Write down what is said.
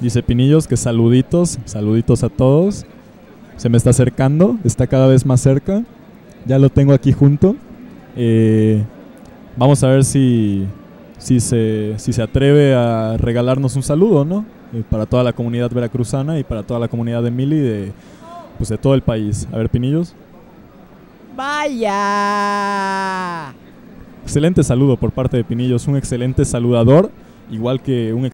Dice Pinillos que saluditos, saluditos a todos. Se me está acercando, está cada vez más cerca. Ya lo tengo aquí junto. Eh, vamos a ver si, si, se, si se atreve a regalarnos un saludo, ¿no? Eh, para toda la comunidad veracruzana y para toda la comunidad de Mili de, pues de todo el país. A ver, Pinillos. ¡Vaya! Excelente saludo por parte de Pinillos, un excelente saludador, igual que un